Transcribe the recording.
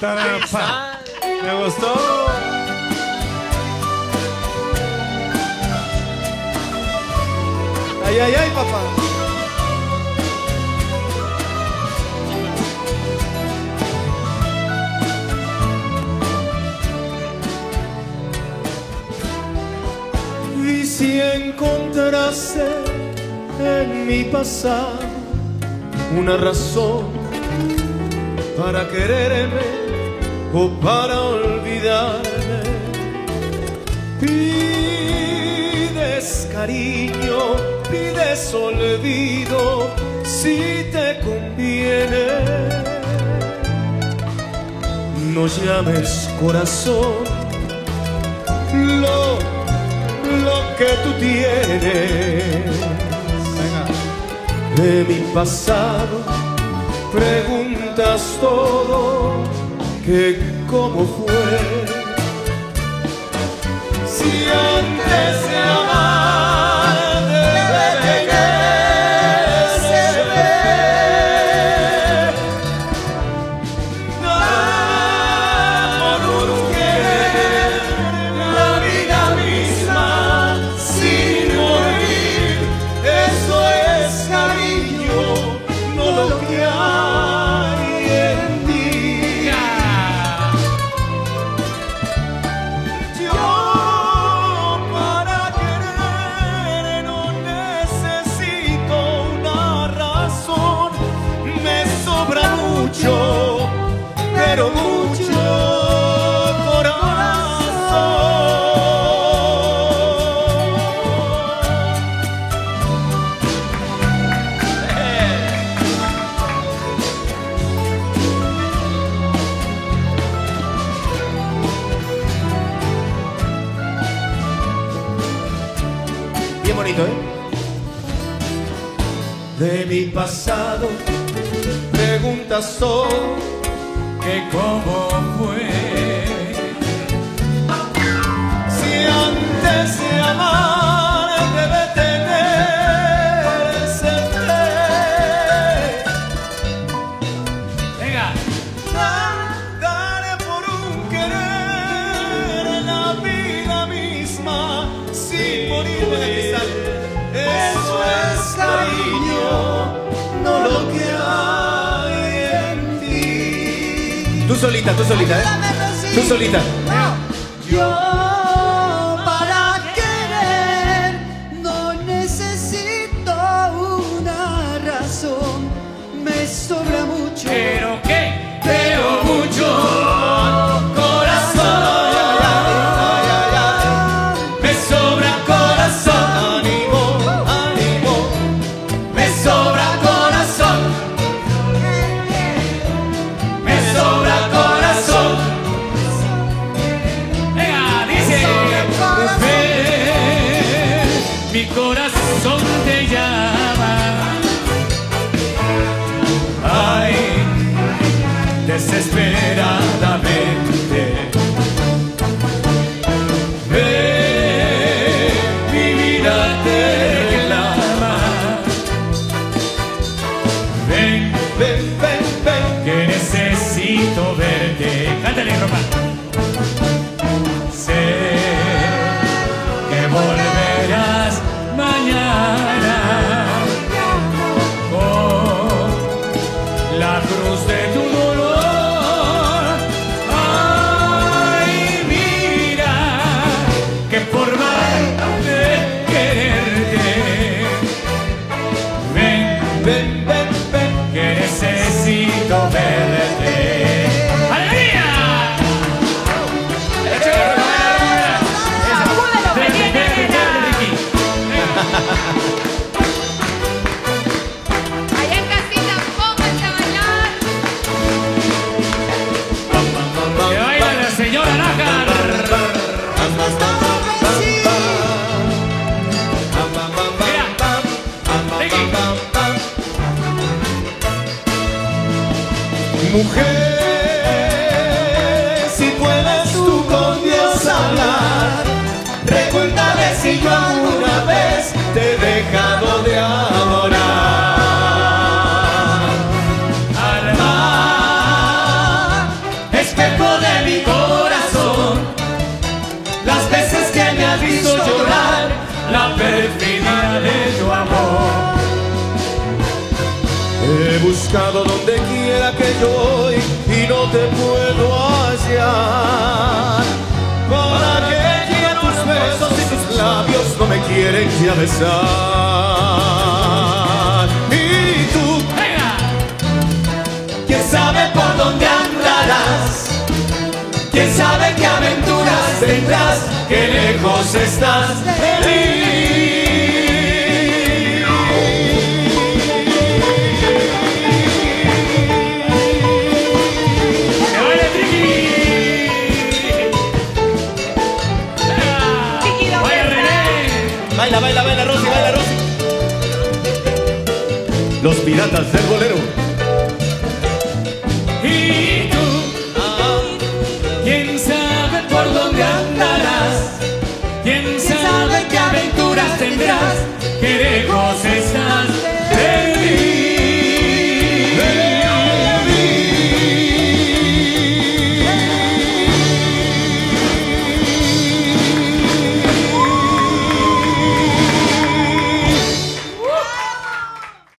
Tarapa. Me gustó. Ay, ay, ay, papá. Y si encontrase en mi pasado una razón para quererme o para olvidarme, pides cariño, pides olvido si te conviene. No llames corazón lo, lo que tú tienes. De mi pasado preguntas todo que cómo fue. Si antes bonito, ¿eh? De mi pasado preguntas todo que cómo fue. Si antes de amar debe tenerse fe. Venga. Daré por un querer la vida misma sin morirme lo que hay en ti. Tú solita, tú solita, ¿eh? Tú solita. Yo Jingle bells. Mujer, si puedes tú con Dios hablar, recuérdame si yo alguna vez te he dejado de adorar. Alma, espejo de mi corazón. Buscado donde quiera que yo voy y no te puedo hallar. ¿Para qué quiero tus besos y tus labios no me quieren ya besar? Y tú, ¿quién sabe por dónde andarás? ¿Quién sabe qué aventuras tendrás? ¿Qué lejos estás de ¡Que Baila, baila, baila, Rosy, baila, Rosy. Los piratas del bolero. Y tú, quién sabe por dónde andarás, quién sabe qué aventuras tendrás, qué lejos estás